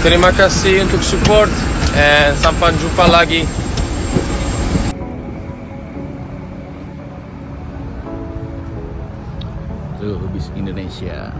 Terima kasih untuk support and sampai jumpa lagi. Tuh bis Indonesia